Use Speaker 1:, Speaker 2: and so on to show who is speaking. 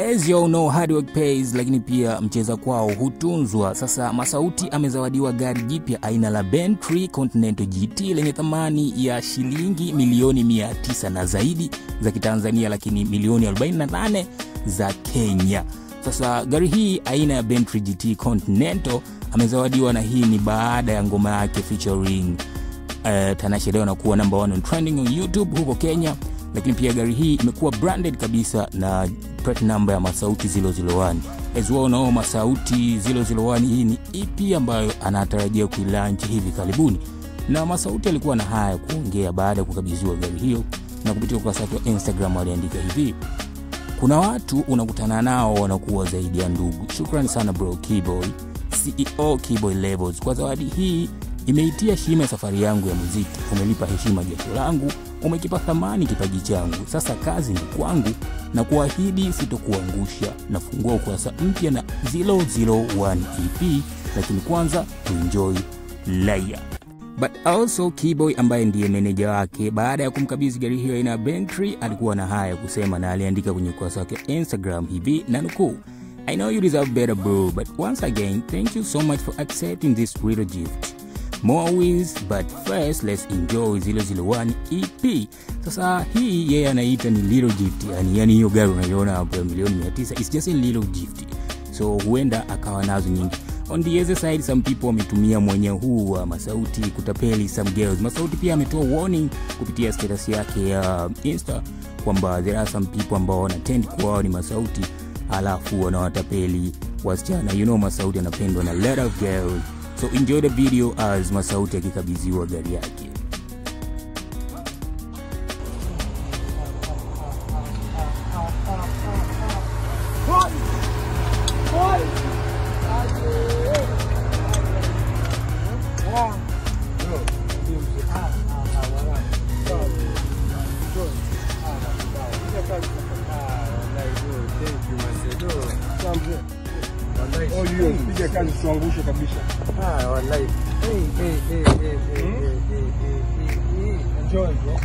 Speaker 1: As you know, hard work pays, lakini pia mcheza kwao hutunzwa. Sasa Masauti amezawadiwa gari jipya aina la Bentley Continental GT lenye thamani ya shilingi milioni 900 na zaidi za Kitanzania, lakini milioni 48 za Kenya. Sasa gari hii aina ya Bentley GT Continental amezawadiwa, na hii ni baada ya ngoma yake featuring uh, Tanasha Deo na kuwa number one on trending on YouTube huko Kenya lakini pia gari hii imekuwa branded kabisa na plate number ya Masauti 001. As well Masauti 001 hii ni EP ambayo anatarajia kuilaunch hivi karibuni, na Masauti alikuwa na haya kuongea baada ya kukabidhiwa gari hiyo, na kupitia ukurasa wake wa Instagram aliandika hivi: kuna watu unakutana nao wanakuwa zaidi ya ndugu. Shukrani sana bro Keyboy, CEO Keyboy Labels kwa zawadi hii imeitia heshima ya safari yangu ya muziki. Umelipa heshima jasho langu, umekipa thamani kipaji changu. Sasa kazi ni kwangu na kuahidi sitokuangusha. Nafungua ukurasa mpya na 001 EP, lakini kwanza tuenjoy Laya. But also Keyboy ambaye ndiye meneja wake, baada ya kumkabidhi gari hiyo aina ya alikuwa na haya kusema, na aliandika kwenye ukurasa wake Instagram hivi na nukuu I know you deserve better bro, but once again, thank you so much for accepting this little gift more wins but first let's enjoy 001 EP. Sasa hii yeye anaita ni little gift, yani yani hiyo gari unaiona hapo ya milioni 900 it's just a little gift, so huenda akawa nazo nyingi. On the other side some people wametumia mwenye huu wa Masauti kutapeli some girls. Masauti pia ametoa warning kupitia status yake ya uh, Insta kwamba there are some people ambao wanatend kuwa ni Masauti alafu wanawatapeli wasichana. You know Masauti anapendwa na lot of girls So enjoy the video as Masauti akikabidhiwa gari yake.
Speaker 2: Oh, Pige kazi tuangushe kabisa.
Speaker 3: Ah, Enjoy, bro.